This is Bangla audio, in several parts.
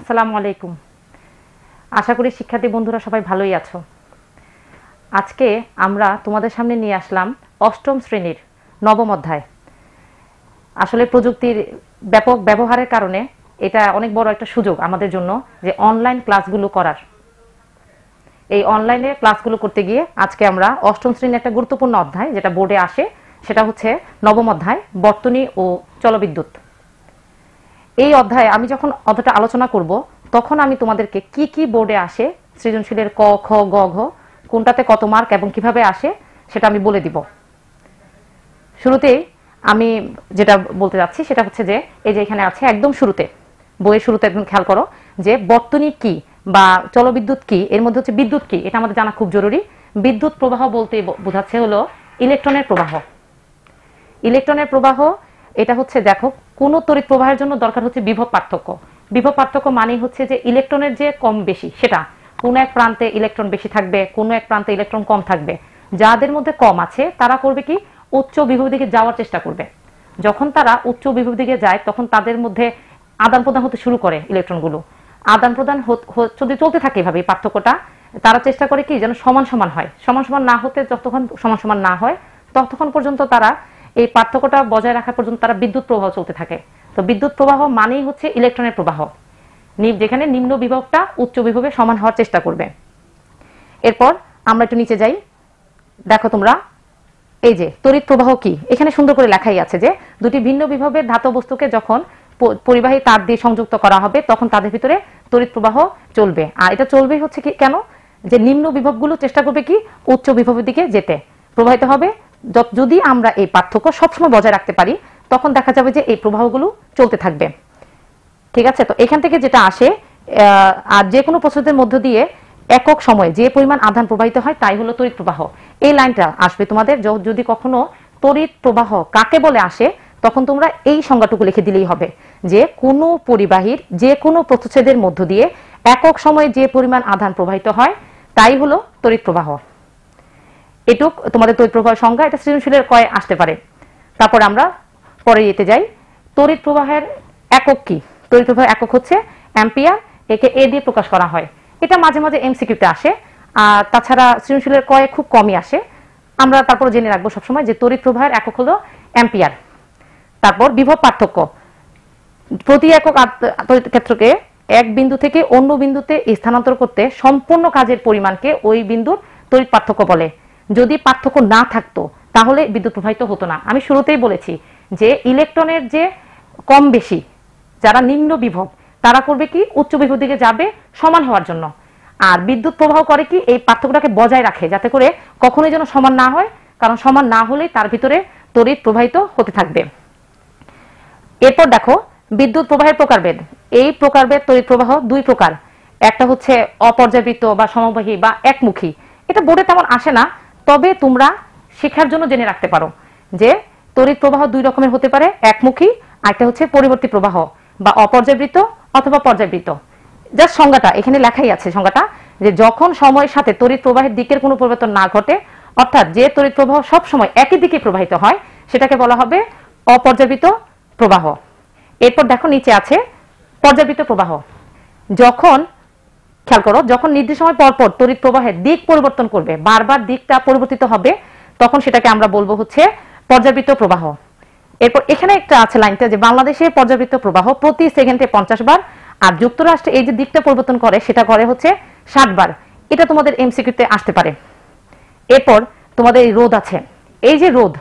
আসসালামু আলাইকুম। আশা করি শিক্ষার্থী বন্ধুরা সবাই ভালোই আছো। আজকে আমরা তোমাদের সামনে নিয়ে আসলাম অষ্টম শ্রেণির নবম অধ্যায়। আসলে প্রযুক্তির ব্যাপক ব্যবহারের কারণে এটা অনেক বড় একটা সুযোগ আমাদের জন্য যে অনলাইন ক্লাসগুলো করার। এই অনলাইনে ক্লাসগুলো করতে গিয়ে আজকে আমরা অষ্টম শ্রেণির একটা গুরুত্বপূর্ণ অধ্যায় যেটা বোর্ডে আসে, সেটা হচ্ছে নবম অধ্যায়, বর্তনী ও জলবিদ্যুৎ এই অধ্যায়ে আমি যখন অধ্যায়টা আলোচনা করব, তখন আমি তোমাদেরকে কি কি বোর্ডে আসে, সৃজনশীলের ক, খ, গ, ঘ, কোনটাতে কত মার্ক এবং কীভাবে আসে, সেটা আমি বলে দিব। শুরুতেই আমি যেটা বলতে যাচ্ছি, সেটা হচ্ছে যে, এই যে এখানে আছে একদম শুরুতে, বইয়ের শুরুতে একদম খেয়াল করো, যে বর্তনী কি বা জলবিদ্যুৎ কি, এর মধ্যে হচ্ছে বিদ্যুৎ কি, এটা আমাদের জানা খুব জরুরি। বিদ্যুৎ প্রবাহ বলতে বোঝাচ্ছে হলো ইলেকট্রনের প্রবাহ। ইলেকট্রনের প্রবাহ এটা হচ্ছে, দেখো, কোন তড়িৎ প্রবাহের জন্য দরকার হচ্ছে বিভব পার্থক্য। বিভব পার্থক্য মানেই হচ্ছে যে ইলেকট্রনের যে কম বেশি, সেটা কোন এক প্রান্তে ইলেকট্রন বেশি থাকবে, কোন এক প্রান্তে ইলেকট্রন কম থাকবে। যাদের মধ্যে কম আছে, তারা করবে কি? উচ্চ বিভব দিকে যাওয়ার চেষ্টা করবে। যখন তারা উচ্চ বিভব দিকে যায়, তখন তাদের মধ্যে আদান প্রদান হতে শুরু করে ইলেকট্রনগুলো। আদান প্রদান যদি চলতে থাকে এভাবে পার্থক্যটা, তারা চেষ্টা করে কি? যেন সমান সমান হয়। সমান সমান না হতে যতক্ষণ সমান সমান না হয়, ততক্ষণ পর্যন্ত তারা এই পার্থক্যটা বজায় রাখা পর্যন্ত তারা বিদ্যুৎ প্রবাহ চলতে থাকে। তো বিদ্যুৎ প্রবাহ মানেই হচ্ছে ইলেকট্রনের প্রবাহ। যেখানে নিম্ন বিভবটা উচ্চ বিভবে সমান হওয়ার চেষ্টা করবে। এরপর আমরা একটু নিচে যাই। দেখো তোমরা, এই যে তড়িৎ প্রবাহ কি? এখানে সুন্দর করে লেখাই আছে যে দুটি ভিন্ন বিভবের ধাতব বস্তুকে যখন পরিবাহী তার দিয়ে সংযুক্ত করা হবে, তখন তাদের ভিতরে তড়িৎ প্রবাহ চলবে। আর এটা চলবে হচ্ছে কি কেন? যে নিম্ন বিভবগুলো চেষ্টা করবে কি? উচ্চ বিভবের দিকে যেতে। প্রবাহিত হবে যদি আমরা এই পার্থক্য সবসময় বজায় রাখতে পারি, তখন দেখা যাবে যে এই প্রবাহগুলো চলতে থাকবে। ঠিক আছে? তো এখান থেকে যেটা আসে আর যে কোনো প্রস্তুতের মধ্য দিয়ে একক সময়ে যে পরিমাণ আধান প্রবাহিত হয়, তাই হলো তড়িৎ প্রবাহ। এই লাইনটা আসবে তোমাদের যদি কখনো তড়িৎ প্রবাহ কাকে বলে আসে, তখন তোমরা এই সংজ্ঞাটুকু লিখে দিলেই হবে যে কোনো পরিবাহীর যে কোনো প্রস্তুচ্ছেদের মধ্য দিয়ে একক সময়ে যে পরিমাণ আধান প্রবাহিত হয়, তাই হলো তড়িৎ প্রবাহ। এটুক তোমাদের তড়িৎ প্রবাহের সংজ্ঞা, এটা সৃজনশীলের কয়ে আসতে পারে। তারপর আমরা পরে যেতে যাই। তড়িৎ প্রবাহের একক কি? তড়িৎ প্রবাহের একক হচ্ছে অ্যাম্পিয়ার, একে এ দিয়ে প্রকাশ করা হয়। এটা মাঝে মাঝে এমসিকিউতে আসে। আর তাছাড়া সৃজনশীলের কয়ে খুব কমই আসে। আমরা তারপর জেনে রাখব সবসময় যে তড়িৎ প্রবাহের একক হলো অ্যাম্পিয়ার। তারপর বিভব পার্থক্য। প্রতি একক তড়িৎ ক্ষেত্রকে এক বিন্দু থেকে অন্য বিন্দুতে স্থানান্তর করতে সম্পূর্ণ কাজের পরিমাণকে ওই বিন্দুর তড়িৎ পার্থক্য বলে। যদি পার্থক্য না থাকতো, তাহলে বিদ্যুৎ প্রবাহিত হতো না। আমি শুরুতেই বলেছি যে ইলেকট্রনের যে কম বেশি, যারা নিম্ন বিভব, তারা করবে কি? উচ্চ বিভব দিকে যাবে সমান হওয়ার জন্য। আর বিদ্যুৎ প্রবাহ করে কি? এই পার্থক্যটাকে বজায় রাখে, যাতে করে কখনোই যেন সমান না হয়, কারণ সমান না হলে তার ভিতরে তড়িৎ প্রবাহিত হতে থাকবে। এরপর দেখো, বিদ্যুৎ প্রবাহের প্রকারভেদ। এই প্রকারভেদ, তড়িৎ প্রবাহ দুই প্রকার। একটা হচ্ছে অপর্যাবৃত্ত বা সমবাহী বা একমুখী। এটা বোর্ডে তেমন আসে না তবে তোমরা শেখার জন্য জেনে রাখতে পারো যে তড়িৎ প্রবাহ দুই রকমের হতে পারে, একমুখী একটা হচ্ছে পরিবর্তী প্রবাহ বা অপর্যাবৃত্ত অথবা পর্যাবৃত্ত। জাস্ট সংজ্ঞাটা, এখানে লেখাই আছে সংজ্ঞাটা, যে যখন সময়ের সাথে তড়িৎ প্রবাহের দিকের কোনো পরিবর্তন না ঘটে, অর্থাৎ যে তড়িৎ প্রবাহ সব সময় একই দিকে প্রবাহিত হয়, সেটাকে বলা হবে অপর্যাবৃত প্রবাহ। এরপর দেখো নিচে আছে পর্যাবৃত প্রবাহ। যখন খেয়াল করো, যখন নির্দিষ্ট সময় পর পর তড়িৎ প্রবাহের দিক পরিবর্তন করবে, বারবার দিকটা পরিবর্তিত হবে, তখন সেটাকে আমরা বলব হচ্ছে পর্যাবৃত প্রবাহ। এরপর এখানে একটা আছে লাইনটা যে বাংলাদেশে পর্যাবৃত প্রবাহ প্রতি সেকেন্ডে পঞ্চাশ বার, আর যুক্তরাষ্ট্রে এই যে দিকটা পরিবর্তন করে, সেটা করে হচ্ছে ষাট বার। এটা তোমাদের এমসিকিউতে আসতে পারে। এরপর তোমাদের এই রোদ আছে। এই যে রোদ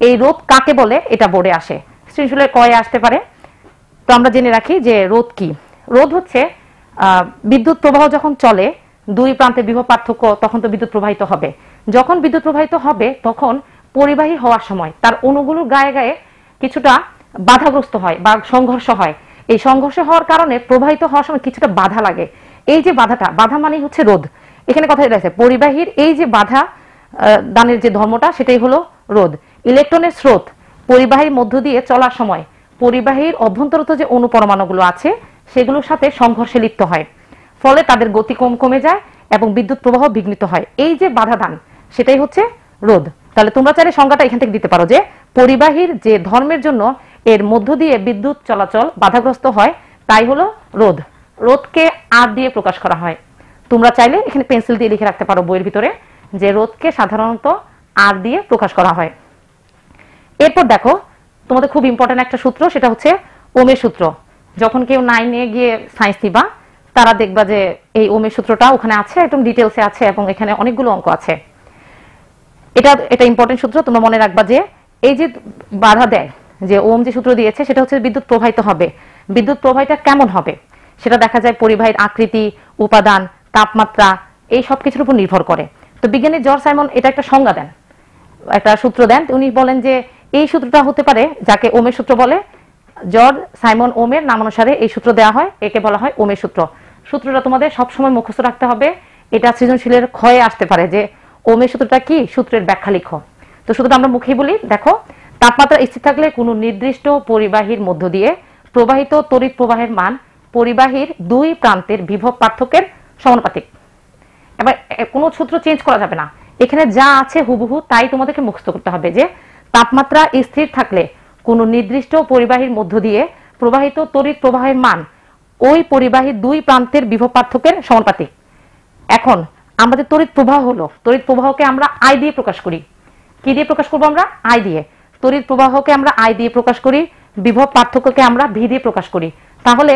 এই রোদ কাকে বলে? এটা বোর্ডে আসে। সৃজনশীলের কয়ে আসতে পারে। তো আমরা জেনে রাখি যে রোদ কি? রোদ হচ্ছে বিদ্যুৎ প্রবাহ যখন চলে, দুই প্রান্তে বিভব পার্থক্য, তখন তো বিদ্যুৎ প্রবাহিত হবে। যখন বিদ্যুৎ প্রবাহিত হবে, তখন পরিবাহী হওয়ার সময় তার অণুগুলোর গায়ে গায়ে কিছুটা বাধাগ্রস্ত হয় বা সংঘর্ষ হয়। এই সংঘর্ষ হওয়ার কারণে প্রবাহিত হওয়ার সময় কিছুটা বাধা লাগে। এই যে বাধাটা, বাধা মানেই হচ্ছে রোদ এখানে কথা রয়েছে, পরিবাহীর এই যে বাধা দানের যে ধর্মটা, সেটাই হলো রোদ ইলেকট্রনের স্রোত, পরিবাহীর মধ্য দিয়ে চলার সময়, পরিবাহীর অভ্যন্তরত যে অণু পরমাণুগুলো আছে সেগুলোর সাথে সংঘর্ষে লিপ্ত হয়। ফলে তাদের গতি কম কমে যায় এবং বিদ্যুৎ প্রবাহ বিঘ্নিত হয়। এই যে বাধা দান, সেটাই হচ্ছে রোধ। তাহলে তোমরা চাইলে সংজ্ঞাটা এখান থেকে দিতে পারো যে, পরিবাহীর যে ধর্মের জন্য এর মধ্য দিয়ে বিদ্যুৎ চলাচল বাধাগ্রস্ত হয়, তাই হলো রোধ। রোধকে আর দিয়ে প্রকাশ করা হয়। তোমরা চাইলে এখানে পেন্সিল দিয়ে লিখে রাখতে পারো বইয়ের ভিতরে যে, রোধকে সাধারণত আর দিয়ে প্রকাশ করা হয়। এরপর দেখো, তোমাদের খুব ইম্পর্টেন্ট একটা সূত্র, সেটা হচ্ছে ওমের সূত্র। যখন কেউ নাইনে গিয়ে সায়েন্স নিবা তারা দেখবা যে এই ওমের সূত্রটা ওখানে আছে, একদম ডিটেলসে আছে এবং এখানে অনেকগুলো অঙ্ক আছে। এটা এটা ইম্পর্টেন্ট সূত্র, তোমরা মনে রাখবা যে এই যে বাধা দেয় যে ওম যে সূত্র দিয়েছে, সেটা হচ্ছে বিদ্যুৎ প্রবাহিত হবে। বিদ্যুৎ প্রবাহিতা কেমন হবে? সেটা দেখা যায় পরিবাহীর আকৃতি, উপাদান, তাপমাত্রা, এই সব কিছুর উপর নির্ভর করে। তো বিজ্ঞানী জর্জ সাইমন এটা একটা সংজ্ঞা দেন, একটা সূত্র দেন। উনি বলেন যে এই সূত্রটা হতে পারে, যাকে ওমের সূত্র বলে জর্জ সাইমন ওমের নামানুসারে এই সূত্র দেওয়া হয়, একে বলা হয় ওমের সূত্র। সূত্রটা তোমাদের সবসময় মুখস্থ রাখতে হবে, এটা সৃজনশীলের ক্ষয়ে আসতে পারে যে ওমের সূত্রটা কি, সূত্রের ব্যাখ্যা লিখো। তো সূত্রটা আমরা মুখেই বলি, দেখো, তাপমাত্রা স্থির থাকলে কোনো নির্দিষ্ট পরিবাহীর মধ্য দিয়ে প্রবাহিত তড়িৎ প্রবাহের মান পরিবাহীর দুই প্রান্তের বিভব পার্থক্যের সমানুপাতিক। এবার কোনো সূত্র চেঞ্জ করা যাবে না। এখানে যা আছে হুবহু তাই তোমাদেরকে মুখস্থ করতে হবে যে তাপমাত্রা স্থির থাকলে কোনো নির্দিষ্ট পরিবাহীর মধ্য দিয়ে প্রবাহিত তড়িৎ প্রবাহের মান ওই পরিবাহীর দুই প্রান্তের বিভব পার্থক্যের সমানুপাতিক। এখন আমাদের তড়িৎ প্রবাহ হলো, তড়িৎ প্রবাহকে আমরা আই দিয়ে প্রকাশ করি। কি দিয়ে প্রকাশ করব আমরা? আই দিয়ে। তড়িৎ প্রবাহকে আমরা আই দিয়ে প্রকাশ করি বিভব পার্থক্যকে আমরা ভি দিয়ে প্রকাশ করি। তাহলে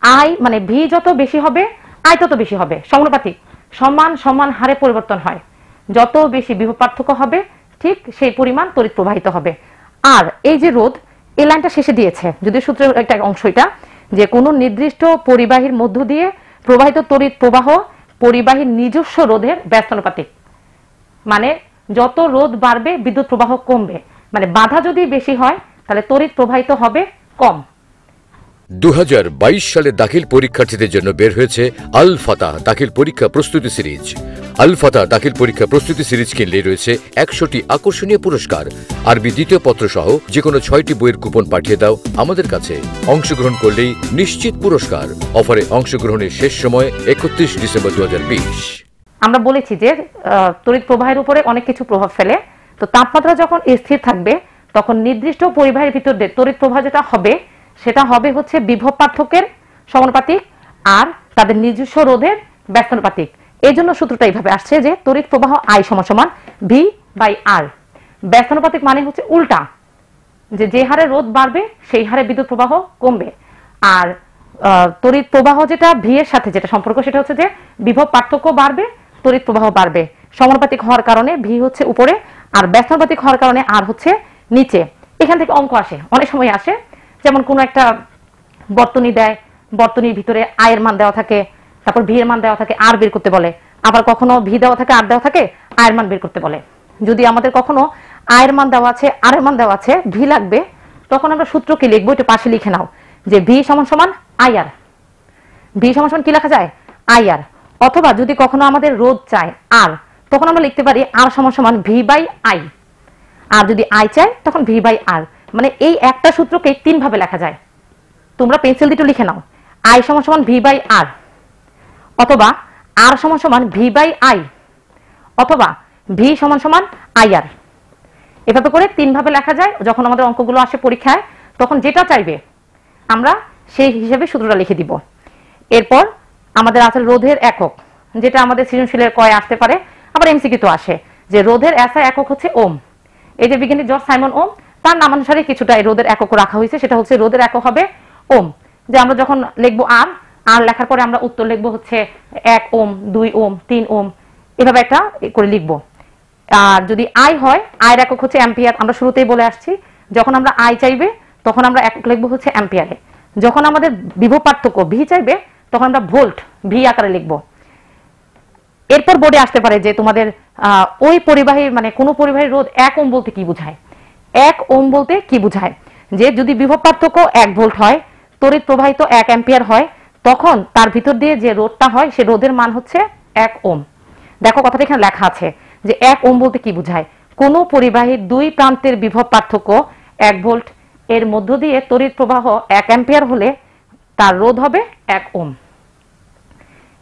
আই মানে ভি যত বেশি হবে আই তত বেশি হবে। সমানুপাতিক। সমান সমান হারে পরিবর্তন হয়। যত বেশি বিভব পার্থক্য হবে, ঠিক সেই পরিমাণ তড়িৎ প্রবাহিত হবে। আর এই যে রোধ, এই লাইনটা শেষে দিয়েছে যদি সূত্রের একটা অংশ এটা, যে কোনো নির্দিষ্ট পরিবাহীর মধ্য দিয়ে প্রবাহিত তড়িৎ প্রবাহ পরিবাহীর নিজস্ব রোধের ব্যস্তানুপাতিক। মানে যত রোধ বাড়বে, বিদ্যুৎ প্রবাহ কমবে। মানে বাধা যদি বেশি হয়, তাহলে তড়িৎ প্রবাহিত হবে কম। দু হাজার বাইশ সালে দাখিল পরীক্ষার্থীদের জন্য বের হয়েছে আল ফাতাহ দাখিল পরীক্ষা প্রস্তুতি সিরিজ। আল ফাতাহ দাখিল পরীক্ষা প্রস্তুতি সিরিজ কিনলে রয়েছে একশোটি আকর্ষণীয় পুরস্কার। আরবি দ্বিতীয় পত্র সহ যে কোনো ছয়টি বইয়ের কুপন পাঠিয়ে দাও আমাদের কাছে। অংশগ্রহণ করলেই নিশ্চিত পুরস্কার। অফারে অংশগ্রহণের শেষ সময় একত্রিশ ডিসেম্বর দু আমরা বলেছি যে তড়িৎ প্রবাহের উপরে অনেক কিছু প্রভাব ফেলে। তো তাপমাত্রা যখন স্থির থাকবে, তখন নির্দিষ্ট পরিবাহের ভিতর দিয়ে তড়িৎ প্রবাহ যেটা হবে, সেটা হবে হচ্ছে বিভব পার্থক্যের সমানুপাতিক আর তাদের নিজস্ব রোধের ব্যস্তানুপাতিক। এই জন্য সূত্রটা এইভাবে আসছে যে তড়িৎ প্রবাহ আই সমান ভি বাই আর ব্যস্তানুপাতিক মানে হচ্ছে উল্টা। যে যে হারে রোধ বাড়বে, সেই হারে বিদ্যুৎ প্রবাহ কমবে। আর তড়িৎ প্রবাহ যেটা ভি এর সাথে যেটা সম্পর্ক, সেটা হচ্ছে যে বিভব পার্থক্য বাড়বে, তড়িৎ প্রবাহ বাড়বে। সমানুপাতিক হওয়ার কারণে ভি হচ্ছে উপরে, আর ব্যস্তানুপাতিক হওয়ার কারণে আর হচ্ছে নিচে। এখান থেকে অঙ্ক আসে, অনেক সময় আসে। যেমন কোনো একটা বর্তনী দেয়, বর্তনীর ভিতরে আয়ের মান দেওয়া থাকে তারপর ভি এর মান দেওয়া থাকে, আর বের করতে বলে। আবার কখনো ভি দেওয়া থাকে, আর দেওয়া থাকে, আয়ের মান বের করতে বলে। যদি আমাদের কখনো আয়ের মান দেওয়া আছে আর এর মান দেওয়া আছে, ভি লাগবে, তখন আমরা সূত্র কি লিখব এটা পাশে লিখে নাও, যে ভি সমান সমান আই আর। ভি সমান সমান কি লেখা যায়? I R. অথবা যদি কখনো আমাদের রোধ চায়, আর, তখন আমরা লিখতে পারি আর সমান সমান ভি বাই আই। আর যদি আই চাই তখন ভি বাই আর। মানে এই একটা সূত্রকে তিন ভাবে লেখা যায়। তোমরা পেন্সিল দিয়ে লিখে নাও। আই সমান সমান ভি বাই আর। অথবা আর সমান সমান ভি বাই আই অথবা ভি সমান সমান আই আর এভাবে করে তিন ভাবে লেখা যায়, যখন আমাদের অঙ্কগুলো আসে পরীক্ষায়, তখন যেটা চাইবে, আমরা সেই হিসেবে সূত্রটা লিখে দিব। এরপর আমাদের আছে রোধের একক, যেটা আমাদের সৃজনশীলের কয়ে আসতে পারে, আবার এমসিকিউ তো আসে, যে রোধের এসআই একক হচ্ছে ওম। এই যে বিজ্ঞানী জর্জ সাইমন ওম তার নামানুসারে কিছুটা এই রোধের একক রাখা হয়েছে, সেটা হচ্ছে রোধের একক হবে ওম। যে আমরা যখন লিখব আর আর লেখার পরে আমরা উত্তর লিখব হচ্ছে এক ওম, দুই ওম, তিন ওম। এভাবে একটা করে লিখব। আর যদি আই হয় আয়ের একক হচ্ছে অ্যাম্পিয়ার। আমরা শুরুতেই বলে আসছি, যখন আমরা আই চাইবে, তখন আমরা একক লিখব হচ্ছে অ্যাম্পিয়ারে। যখন আমাদের বিভব পার্থক্য, ভি চাইবে, তখন আমরা ভোল্ট, ভি আকারে লিখব। এরপর বোর্ডে আসতে পারে যে তোমাদের ওই পরিবাহী মানে কোনো পরিবাহীর রোধ এক ওম বলতে কি বোঝায়? এক ওম বলতে কি বোঝায়? যে যদি বিভব পার্থক্য এক ভোল্ট হয়, তড়িৎ প্রবাহিত এক অ্যাম্পিয়ার হয় তখন তার ভিতর দিয়ে যে রোধটা হয়, সে রোধের মান হচ্ছে এক ওম। দেখো কথাটা এখানে লেখা আছে যে এক ওম বলতে কি বোঝায়? কোনো পরিবাহীর দুই প্রান্তের বিভব পার্থক্য এক ভোল্ট। এর মধ্য দিয়ে তড়িৎ প্রবাহ এক অ্যাম্পিয়ার হলে তার রোধ হবে এক ওম।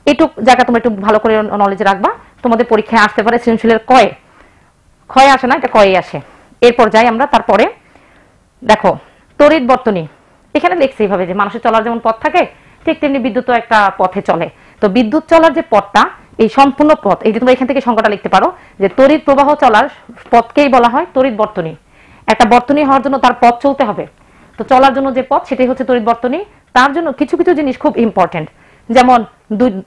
এটুক জায়গা তোমরা একটু ভালো করে নলেজ রাখবা। তোমাদের পরীক্ষায় আসতে পারে সৃজনশীলের কয়ে। ক্ষয়ে আসে না, এটা কয়ে আসে? এরপর যাই আমরা, তারপরে দেখো, তড়িৎ বর্তনী। এখানে দেখছি এইভাবে যে মানুষের চলার যেমন পথ থাকে ঠিক তেমনি বিদ্যুৎও একটা পথে চলে। তো বিদ্যুৎ চলার যে পথটা, এই সম্পূর্ণ পথ, এই যে তোমরা এখান থেকে সংখ্যাটা লিখতে পারো, যে তড়িৎ প্রবাহ চলার পথকেই বলা হয় তড়িৎ বর্তনী। একটা বর্তনী হওয়ার জন্য তার পথ চলতে হবে। তো চলার জন্য যে পথ, সেটাই হচ্ছে তড়িৎ বর্তনী। তার জন্য কিছু কিছু জিনিস খুব ইম্পর্টেন্ট যেমন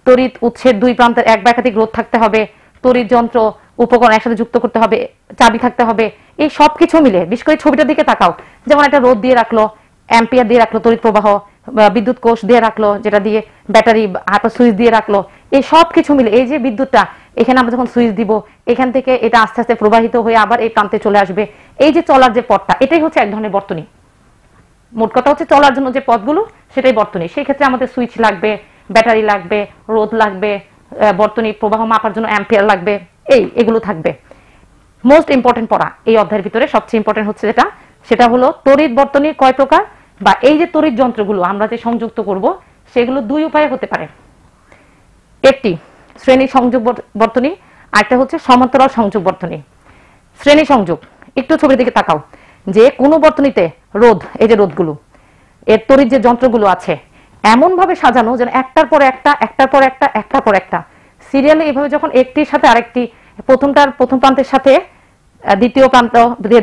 তড়িৎ উৎসের দুই প্রান্তের এক বা একাধিক রোধ থাকতে হবে, তড়িৎ যন্ত্র উপকরণ একসাথে যুক্ত করতে হবে, চাবি থাকতে হবে। এই সব কিছু মিলে, বিশেষ করে ছবিটার দিকে তাকাও, যেমন একটা রোদ দিয়ে রাখল, অ্যাম্পিয়ার দিয়ে রাখল তড়িৎ প্রবাহ বিদ্যুৎ কোষ দিয়ে রাখল, যেটা দিয়ে ব্যাটারি, হাইপার সুইচ দিয়ে রাখল, এই সব কিছু মিলে, এই যে বিদ্যুৎটা, এখানে আমরা যখন সুইচ দিব, এখান থেকে এটা আস্তে আস্তে প্রবাহিত হয়ে আবার এই প্রান্তে চলে আসবে। এই যে চলার যে পথটা, এটাই হচ্ছে এক ধরনের বর্তনী। মোট কথা হচ্ছে চলার জন্য যে পথগুলো, সেটাই বর্তনী। সেই ক্ষেত্রে আমাদের সুইচ লাগবে, ব্যাটারি লাগবে রোদ লাগবে বর্তনী প্রবাহ মাপার জন্য অ্যাম্পিয়ার লাগবে, এই, এগুলো থাকবে। মোস্ট ইম্পর্টেন্ট পড়া এই অধ্যায়ের ভিতরে, সবচেয়ে ইম্পর্টেন্ট হচ্ছে যেটা, সেটা হলো, তড়িৎ বর্তনী কয় প্রকার? বা এই যে তড়িৎ যন্ত্রগুলো আমরা যে সংযুক্ত করব, সেগুলো দুই উপায়ে হতে পারে। একটি শ্রেণি সংযোগ বর- বর্তনী, আরেকটা হচ্ছে সমান্তরাল সংযোগ বর্তনী। শ্রেণি সংযোগ, একটু ছবির দিকে তাকাও। যে কোনো বর্তনীতে রোধ, এই যে রোধগুলো, এর তড়িৎ যে যন্ত্রগুলো আছে এমন ভাবে সাজানো যেন একটার পর একটা, একটার পর একটা, একটার পর একটা। সিরিয়ালে এইভাবে যখন একটির সাথে আরেকটি, প্রথমটার প্রথম প্রান্তের সাথে দ্বিতীয় প্রান্ত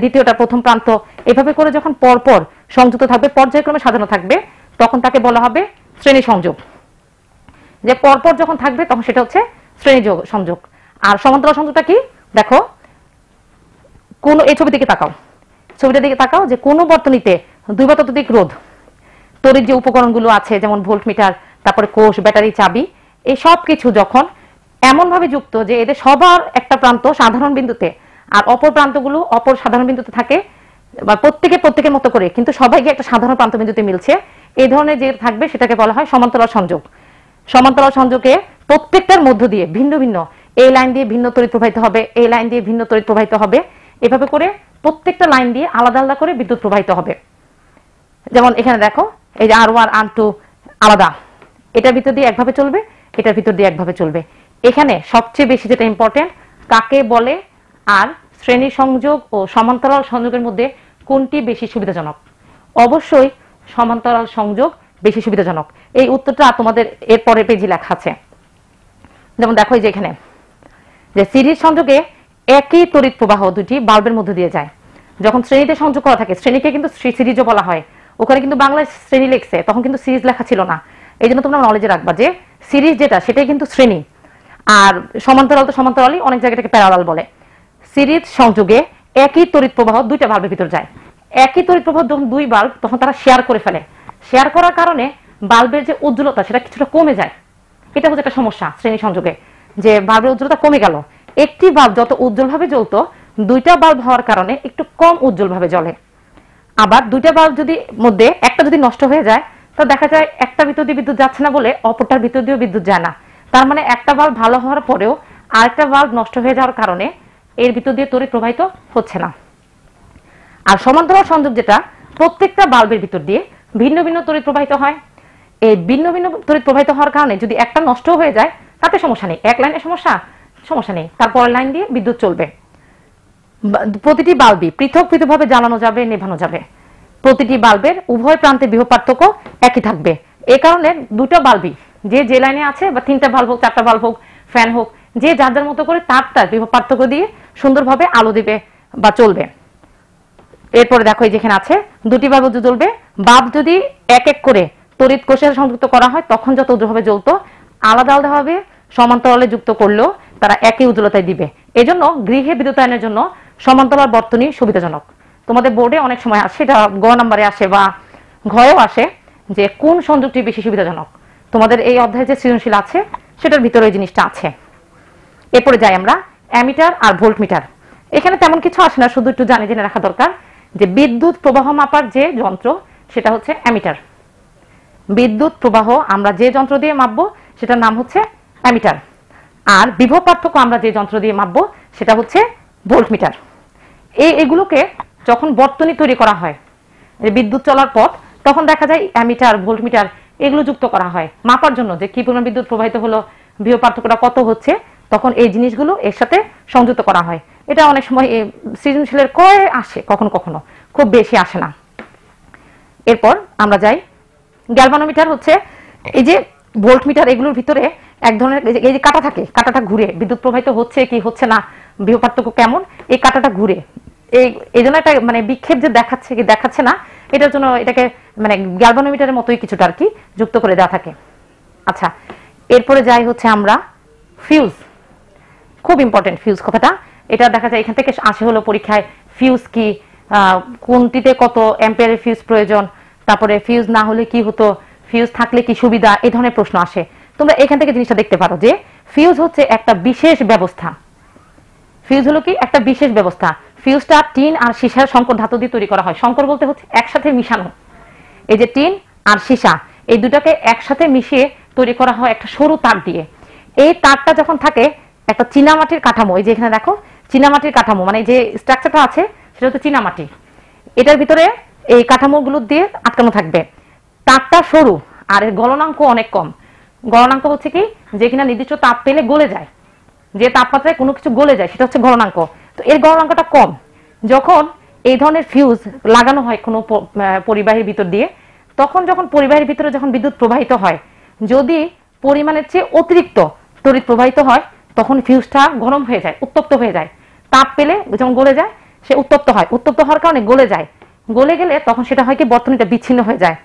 দ্বিতীয়টা প্রথম প্রান্ত, এভাবে করে যখন পরপর সংযুক্ত থাকবে, পর্যায়ক্রমে সাজানো থাকবে, তখন তাকে বলা হবে শ্রেণি সংযোগ। যে পরপর যখন থাকবে, তখন সেটা হচ্ছে শ্রেণি সংযোগ। আর সমান্তরাল সংযোগটা কি? দেখো, কোন, এই ছবি দিকে তাকাও। ছবিটার দিকে তাকাও যে কোনো বর্তনীতে দুই বা ততোধিক রোধ, তড়িৎ যে উপকরণগুলো আছে, যেমন ভোল্টমিটার, তারপরে কোষ, ব্যাটারি, চাবি, এই সব কিছু যখন এমন ভাবে যুক্ত যে এদের সবার একটা প্রান্ত সাধারণ বিন্দুতে আর অপর প্রান্তগুলো, অপর সাধারণ বিন্দুতে থাকে, বা প্রত্যেকে প্রত্যেকের মতো করে, কিন্তু সবাইকে একটা সাধারণ প্রান্ত বিন্দুতে মিলছে। এই ধরনের যে থাকবে, সেটাকে বলা হয় সমান্তরাল সংযোগ। সমান্তরাল সংযোগে প্রত্যেকটার মধ্য দিয়ে ভিন্ন ভিন্ন এই লাইন দিয়ে ভিন্ন তড়িৎ প্রবাহিত হবে এই লাইন দিয়ে ভিন্ন তড়িৎ প্রবাহিত হবে। এভাবে করে প্রত্যেকটা লাইন দিয়ে আলাদা আলাদা করে বিদ্যুৎ প্রবাহিত হবে। যেমন এখানে দেখো, এই যে আর ওয়ান আর টু আলাদা। এটার ভিতর দিয়ে একভাবে চলবে, এটার ভিতর দিয়ে একভাবে চলবে। এখানে সবচেয়ে বেশি যেটা ইম্পর্টেন্ট কাকে বলে আর শ্রেণি সংযোগ ও সমান্তরাল সংযোগের মধ্যে কোনটি বেশি সুবিধাজনক? অবশ্যই সমান্তরাল সংযোগ বেশি সুবিধাজনক। এই উত্তরটা তোমাদের এর পরের পেজে লেখা আছে। যেমন দেখো যে এখানে, যে সিরিজ সংযোগে একই তড়িৎ প্রবাহ দুটি বাল্বের মধ্যে দিয়ে যায়। যখন শ্রেণীতে সংযোগ করা থাকে, শ্রেণীকে কিন্তু সিরিজও বলা হয়। ওখানে কিন্তু বাংলায় শ্রেণি লিখছে, তখন কিন্তু সিরিজ লেখা ছিল না। এই জন্য তোমরা নলেজে রাখবা যে সিরিজ যেটা, সেটাই কিন্তু শ্রেণি। আর সমান্তরাল তো সমান্তরালই অনেক জায়গাটাকে প্যারালাল বলে। সিরিজ সংযোগে একই তড়িৎ প্রবাহ দুইটা বাল্বের ভিতর যায়। একই তড়িৎ প্রবাহ যখন দুই বাল্ব তখন তারা শেয়ার করে ফেলে। শেয়ার করার কারণে বাল্বের যে উজ্জ্বলতা, সেটা কিছুটা কমে যায়। এটা হচ্ছে একটা সমস্যা শ্রেণি সংযোগে, যে বাল্বের উজ্জ্বলতা কমে গেল। একটি বাল্ব যত উজ্জ্বলভাবে জ্বলতো, দুইটা বাল্ব হওয়ার কারণে একটু কম উজ্জ্বলভাবে জ্বলে। আবার দুইটা বাল্ব যদি মধ্যে একটা যদি নষ্ট হয়ে যায়, তো দেখা যায় একটা ভিতর দিয়ে বিদ্যুৎ যাচ্ছে না বলে অপরটার ভিতর দিয়েও বিদ্যুৎ যায় না। তার মানে একটা বাল্ব ভালো হওয়ার পরেও আরেকটা বাল্ব নষ্ট হয়ে যাওয়ার কারণে এর ভিতর দিয়ে তড়িৎ প্রবাহিত হচ্ছে না। আর সমান্তরাল সংযোগ যেটা, প্রত্যেকটা বাল্বের ভিতর দিয়ে ভিন্ন ভিন্ন তড়িৎ প্রবাহিত হয়। এই ভিন্ন ভিন্ন তড়িৎ প্রবাহিত হওয়ার কারণে যদি একটা নষ্ট হয়ে যায়, তাতে সমস্যা নেই। এক লাইনে সমস্যা সমস্যা নেই। তারপরের লাইন দিয়ে বিদ্যুৎ চলবে। প্রতিটি বাল্বই পৃথক পৃথকভাবে জ্বালানো যাবে, নেভানো যাবে। প্রতিটি বাল্বের উভয় প্রান্তে বিভব পার্থক্য একই থাকবে। এ কারণে দুটো বাল্বই, যে যে লাইনে আছে বা তিনটা বাল্ব হোক, চারটা বাল্ব হোক, ফ্যান হোক, যে যার মতো করে তার তার বিভব পার্থক্য দিয়ে সুন্দরভাবে আলো দিবে বা চলবে। এরপরে দেখো এই যেখানে আছে, দুটি বাল্ব জ্বলবে, বাল্ব যদি এক এক করে তড়িৎ কোষের সংযুক্ত করা হয়, তখন যত উজ্জ্বলভাবে জ্বলতো, আলাদা আলাদাভাবে সমান্তরালে যুক্ত করলেও তারা একই উজ্জ্বলতায় দিবে। এজন্য গৃহে বিদ্যুতায়নের জন্য সমান্তরাল বর্তনী সুবিধাজনক। তোমাদের বোর্ডে অনেক সময় আসে, এটা গ নাম্বারে আসে বা ঘয়েও আসে যে কোন সংযোগটি বেশি সুবিধাজনক। তোমাদের এই অধ্যায়ে যে সৃজনশীল আছে, সেটার ভিতরে এই জিনিসটা আছে। এরপরে যাই আমরা অ্যামিটার আর ভোল্টমিটার। এখানে তেমন কিছু আসে না, শুধু একটু জানি জেনে রাখা দরকার যে বিদ্যুৎ প্রবাহ মাপার যে যন্ত্র, সেটা হচ্ছে অ্যামিটার। বিদ্যুৎ প্রবাহ আমরা যে যন্ত্র দিয়ে মাপবো, সেটার নাম হচ্ছে অ্যামিটার। আর বিভব পার্থক্য আমরা যে যন্ত্র দিয়ে মাপবো, সেটা হচ্ছে ভোল্টমিটার। এই এগুলোকে যখন বর্তনী তৈরি করা হয় বিদ্যুৎ চলার পথ, তখন দেখা যায় অ্যামিটার, ভোল্টমিটার, এগুলো যুক্ত করা হয়। মাপার জন্য যে কি পরিমাণ বিদ্যুৎ প্রবাহিত হলো, বিভব পার্থক্যটা কত হচ্ছে তখন এই জিনিসগুলো এর সাথে সংযুক্ত করা হয়। এটা অনেক সময় সৃজনশীলের কয়ে আসে, কখনো কখনো। খুব বেশি আসে না। এরপর আমরা যাই। গ্যালভানোমিটার হচ্ছে এই যে ভোল্ট মিটার এগুলোর ভিতরে এক ধরনের এই যে- কাটা থাকে, কাটাটা ঘুরে, বিদ্যুৎ প্রবাহিত হচ্ছে কি হচ্ছে না বিভব কেমন, এই কাটাটা ঘুরে। এই এই জন্য একটা মানে বিক্ষেপ যে দেখাচ্ছে কি দেখাচ্ছে না, এটার জন্য এটাকে মানে গ্যালভানোমিটারের মতোই কিছুটা আর কি যুক্ত করে দেওয়া থাকে। আচ্ছা এরপরে যাই হচ্ছে আমরা ফিউজ। খুব ইম্পর্টেন্ট ফিউজ কথাটা। এটা দেখা যায় এখান থেকে আসে হলো পরীক্ষায় ফিউজ কি কোনটিতে কত অ্যাম্পিয়ারের ফিউজ প্রয়োজন, তারপরে ফিউজ না হলে কি হতো ফিউজ থাকলে কি সুবিধা এই ধরনের প্রশ্ন আসে। তোমরা এখান থেকে জিনিসটা দেখতে পারো যে ফিউজ হচ্ছে একটা বিশেষ ব্যবস্থা। ফিউজ হলো কি? একটা বিশেষ ব্যবস্থা। ফিউজটা টিন আর সীসার সংকর ধাতু দিয়ে তৈরি করা হয়। সংকর বলতে হচ্ছে একসাথে মিশানো। এই যে টিন আর সীসা, এই দুটাকে একসাথে মিশিয়ে তৈরি করা হয় একটা সরু তার দিয়ে। এই তারটা যখন থাকে একটা চীনামাটির কাঠামো, এই যে এখানে দেখো, চীনামাটির কাঠামো মানে যে স্ট্রাকচারটা আছে, সেটা হচ্ছে চীনামাটি। এটার ভিতরে এই কাঠামোগুলো দিয়ে আটকানো থাকবে। তারটা সরু, আর এর গলনাঙ্ক অনেক কম। গলনাঙ্ক হচ্ছে কি? যে কিনা নির্দিষ্ট তাপ পেলে গলে যায়। যে তাপমাত্রায় কোনো কিছু গলে যায়, সেটা হচ্ছে গলনাঙ্ক। তো এর গলনাঙ্কটা কম। যখন এই ধরনের ফিউজ লাগানো হয় কোনো পরিবাহীর ভিতর দিয়ে, তখন যখন পরিবাহীর ভিতরে যখন বিদ্যুৎ প্রবাহিত হয়, যদি পরিমাণের চেয়ে অতিরিক্ত তড়িৎ প্রবাহিত হয় তখন ফিউজটা গরম হয়ে যায়, উত্তপ্ত হয়ে যায়। তাপ পেলে যখন গলে যায়, সে উত্তপ্ত হয়। উত্তপ্ত হওয়ার কারণে গলে যায়। গলে গেলে তখন সেটা হয় কি, বর্তনীটা বিচ্ছিন্ন হয়ে যায়।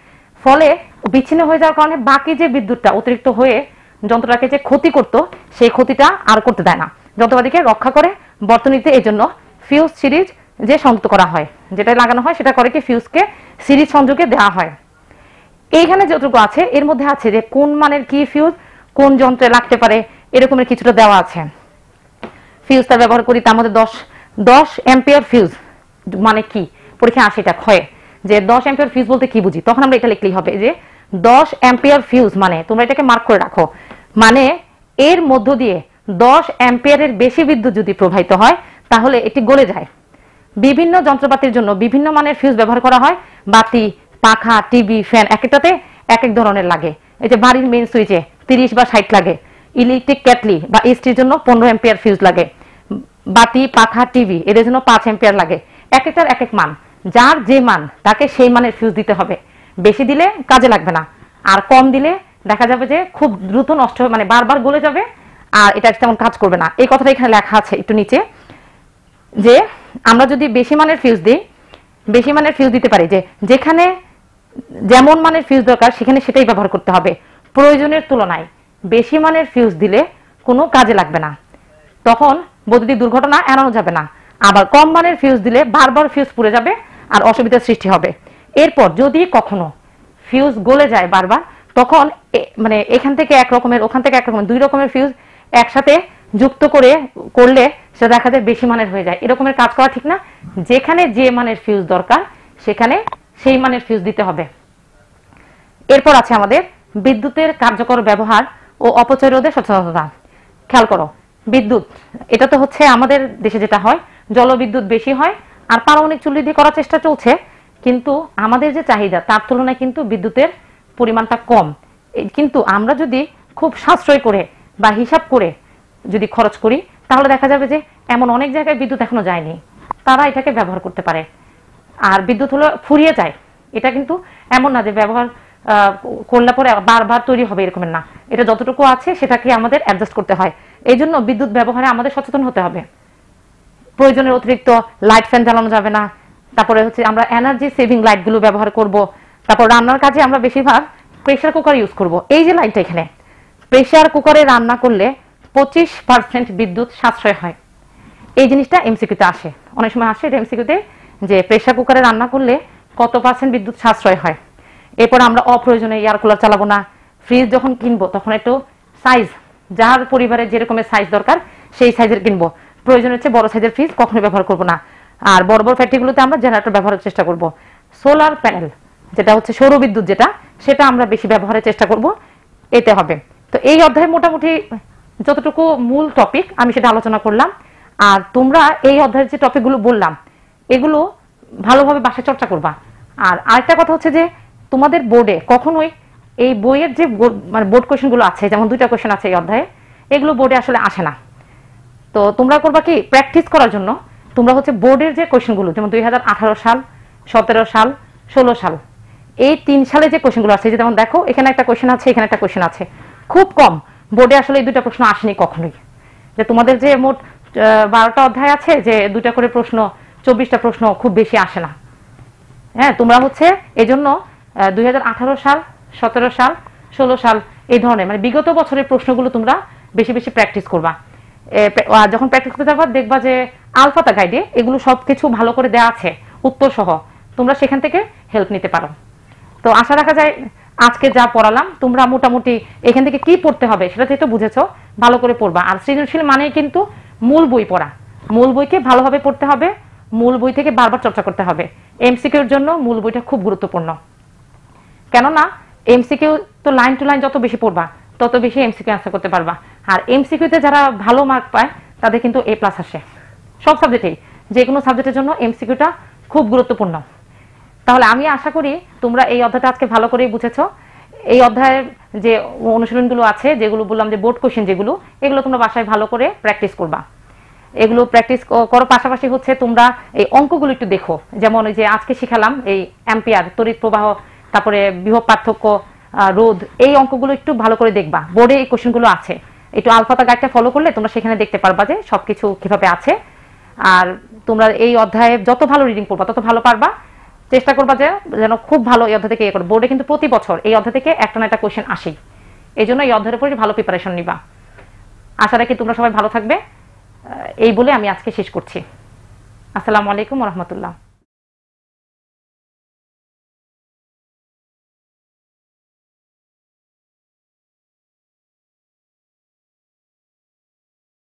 ফলে বিচ্ছিন্ন হয়ে যাওয়ার কারণে বাকি যে বিদ্যুৎটা অতিরিক্ত হয়ে যন্ত্রটাকে যে ক্ষতি করতো, সেই ক্ষতিটা আর করতে দেয় না। যন্ত্রপাতিকে রক্ষা করে বর্তনীতে এই জন্য ফিউজ সিরিজ যে সংযুক্ত করা হয় যেটা লাগানো হয়, সেটা করে কি ফিউজকে সিরিজ সংযোগে দেওয়া হয়। এইখানে যতটুকু আছে, এর মধ্যে আছে যে কোন মানের কি ফিউজ কোন যন্ত্রে লাগতে পারে এরকমের কিছুটা দেওয়া আছে। ফিউজটা ব্যবহার করি, তার মধ্যে দশ দশ অ্যাম্পিয়ার ফিউজ মানে কি? পরীক্ষা আসে এটা ক্ষয়ে যে দশ অ্যাম্পিয়ার ফিউজ বলতে কি বুঝি? তখন আমরা এটা লিখলেই হবে যে দশ অ্যাম্পিয়ার ফিউজ মানে তোমরা এটাকে মার্ক করে রাখো। মানে এর মধ্য দিয়ে দশ অ্যাম্পিয়ারের বেশি বিদ্যুৎ যদি প্রবাহিত হয়, তাহলে এটি গলে যায়। বিভিন্ন যন্ত্রপাতির জন্য বিভিন্ন মানের ফিউজ ব্যবহার করা হয়। বাতি, পাখা, টিভি ফ্যান এক একটাতে এক এক ধরনের লাগে। এই যে বাড়ির মেইন সুইচে তিরিশ বা ষাট লাগে। ইলেকট্রিক ক্যাটলি বা এসটির জন্য পনেরো এম্পিয়ার ফিউজ লাগে। বাতি, পাখা টিভি এদের জন্য পাঁচ এম্পিয়ার লাগে। এক একটার এক এক মান। যার যে মান, তাকে সেই মানের ফিউজ দিতে হবে। বেশি দিলে কাজে লাগবে না। আর কম দিলে দেখা যাবে যে খুব দ্রুত নষ্ট হবে মানে বারবার গলে যাবে আর এটা তেমন কাজ করবে না। এই কথাটা এখানে লেখা আছে একটু নিচে। যে আমরা যদি বেশি মানের ফিউজ দিই, বেশি মানের ফিউজ দিতে পারি যে যেখানে যেমন মানের ফিউজ দরকার, সেখানে সেটাই ব্যবহার করতে হবে। প্রয়োজনের তুলনায়। বেশি মানের ফিউজ দিলে কোনো কাজে লাগবে না। তখন বৈদ্যুতিক দুর্ঘটনা এড়ানো যাবে না। আবার কম মানের ফিউজ দিলে বারবার ফিউজ পুড়ে যাবে আর অসুবিধার সৃষ্টি হবে। এরপর যদি কখনো ফিউজ গলে যায় বারবার, তখন মানে এখান থেকে এক রকমের, ওখান থেকে এক রকমের, দুই রকমের ফিউজ একসাথে যুক্ত করে, করলে সেটা দেখা যায় বেশি মানের হয়ে যায়। এরকমের কাজ করা ঠিক না। যেখানে যে মানের ফিউজ দরকার, সেখানে সেই মানের ফিউজ দিতে হবে। এরপর আছে আমাদের বিদ্যুতের কার্যকর ব্যবহার ও অপচয় রোধে সচেতনতা খেয়াল করো, বিদ্যুৎ, এটা তো হচ্ছে আমাদের দেশে যেটা হয়, জলবিদ্যুৎ বেশি হয়, আর পারমাণবিক চুল্লি দিয়ে করার চেষ্টা চলছে, কিন্তু আমাদের যে চাহিদা, তার তুলনায় কিন্তু বিদ্যুতের পরিমাণটা কম। কিন্তু আমরা যদি খুব সাশ্রয় করে বা হিসাব করে যদি খরচ করি, তাহলে দেখা যাবে যে এমন অনেক জায়গায় বিদ্যুৎ এখনও যায়নি। তারা এটাকে ব্যবহার করতে পারে। আর বিদ্যুৎ হলো ফুরিয়ে যায়। এটা কিন্তু এমন না যে ব্যবহার করলে পরে বারবার তৈরি হবে এরকমের না। এটা যতটুকু আছে সেটাকে আমাদের অ্যাডজাস্ট করতে হয়। এই জন্য বিদ্যুৎ ব্যবহারে আমাদের সচেতন হতে হবে। প্রয়োজনের অতিরিক্ত লাইট ফ্যান জ্বালানো যাবে না। তারপরে হচ্ছে আমরা এনার্জি সেভিং লাইটগুলো ব্যবহার করব। তারপর রান্নার কাজে আমরা বেশিরভাগ প্রেসার কুকার ইউজ করব। এই যে লাইটটা এখানে প্রেসার কুকারে রান্না করলে পঁচিশ পার্সেন্ট বিদ্যুৎ সাশ্রয় হয়। এই জিনিসটা এমসিকিউতে আসে। অনেক সময় আসে এটা এমসিকিউতে যে প্রেসার কুকারে রান্না করলে কত পার্সেন্ট বিদ্যুৎ সাশ্রয় হয়? এরপর আমরা অপ্রয়োজনে এয়ার কুলার চালাবো না। ফ্রিজ যখন কিনবো, তখন একটু সাইজ যার পরিবারের যেরকমের সাইজ দরকার, সেই সাইজের কিনবো। প্রয়োজন হচ্ছে বড় সাইজের ফ্রিজ কখনো ব্যবহার করব না। আর বড় বড় ফ্যাক্টরিগুলোতে আমরা জেনারেটর ব্যবহারের চেষ্টা করব। সোলার প্যানেল যেটা হচ্ছে সৌর বিদ্যুৎ যেটা, সেটা আমরা বেশি ব্যবহারের চেষ্টা করব। এতে হবে। তো এই অধ্যায়ে মোটামুটি যতটুকু মূল টপিক আমি সেটা আলোচনা করলাম। আর তোমরা এই অধ্যায়ের যে টপিকগুলো বললাম, এগুলো ভালোভাবে বাসায় চর্চা করবা। আর আরেকটা কথা হচ্ছে যে তোমাদের বোর্ডে কখনোই এই বইয়ের যে মানে বোর্ড কোয়েশনগুলো আছে, যেমন দুইটা কোয়েশন আছে এই অধ্যায়ে, এগুলো বোর্ডে আসলে আসে না। তো তোমরা করবা কি প্র্যাকটিস করার জন্য তোমরা হচ্ছে বোর্ডের যে কোয়েশনগুলো যেমন দুই হাজার আঠারো সাল, সতেরো সাল, ষোলো সাল, এই তিন সালে যে কোশ্চেনগুলো আছে যেমন দেখো, এখানে একটা কোশ্চেন আছে, এখানে একটা কোশ্চেন আছে। খুব কম বোর্ডে আসলে এই দুটো প্রশ্ন আসেনি কখনোই। যে তোমাদের যে মোট বারোটা অধ্যায় আছে, যে দুটা করে প্রশ্ন, চব্বিশটা প্রশ্ন খুব বেশি আসে না। হ্যাঁ তোমরা হচ্ছে এই জন্য দুই হাজার আঠারো সাল, সতেরো সাল, ষোলো সাল, এই ধরনের মানে বিগত বছরের প্রশ্নগুলো তোমরা বেশি বেশি প্র্যাকটিস করবা। যখন প্র্যাকটিস করতে যাবা, দেখবা যে আলফাতা গাইডে এগুলো সব কিছু ভালো করে দেওয়া আছে, উত্তর সহ। তোমরা সেখান থেকে হেল্প নিতে পারো। তো আশা রাখা যায়, আজকে যা পড়ালাম, তোমরা মোটামুটি এখান থেকে কি পড়তে হবে সেটা থেকে তো বুঝেছ, ভালো করে পড়বা। আর সৃজনশীল মানেই কিন্তু মূল বই পড়া। মূল বইকে ভালোভাবে পড়তে হবে, মূল বই থেকে বারবার চর্চা করতে হবে। এমসিকিউর জন্য মূল বইটা খুব গুরুত্বপূর্ণ। কেননা এমসিকিউ তো লাইন টু লাইন যত বেশি পড়বা, তত বেশি এমসিকিউ অ্যান্সার করতে পারবা। আর এমসিকিউতে যারা ভালো মার্ক পায়, তাদের কিন্তু এ প্লাস আসে। সব সাবজেক্টেই যে কোনো সাবজেক্টের জন্য এমসিকিউটা খুব গুরুত্বপূর্ণ। তাহলে আমি আশা করি তোমরা এই অধ্যায়টা আজকে ভালো করেই বুঝেছ। এই অধ্যায়ের যে অনুশীলনগুলো আছে, যেগুলো বললাম যে বোর্ড কোশ্চেন যেগুলো, এগুলো তোমরা বাসায় ভালো করে প্র্যাকটিস করবা। এগুলো প্র্যাকটিস করার পাশাপাশি হচ্ছে তোমরা এই অঙ্কগুলো একটু দেখো। যেমন ওই যে আজকে শিখালাম এই অ্যাম্পিয়ার তড়িৎ প্রবাহ তারপরে বিভব পার্থক্য রোধ, এই অঙ্কগুলো একটু ভালো করে দেখবা। বোর্ডে এই কোশ্চেনগুলো আছে। একটু আলফাতা গাইডটা ফলো করলে তোমরা সেখানে দেখতে পারবা যে সবকিছু কীভাবে আছে। আর তোমরা এই অধ্যায়ে যত ভালো রিডিং করবা, তত ভালো পারবা। চেষ্টা করবা যে, যেন খুব ভালো এই অধ্যায় থেকে ইয়ে করো। বোর্ডে কিন্তু প্রতি বছর এই অধ্যায় থেকে একটা না একটা কোশ্চেন আসেই। এই জন্য এই অধ্যায়ের উপরে ভালো প্রিপারেশন নিবা। আশা রাখি তোমরা সবাই ভালো থাকবে। এই বলে আমি আজকে শেষ করছি। আসসালামু আলাইকুম রহমতুল্লাহ।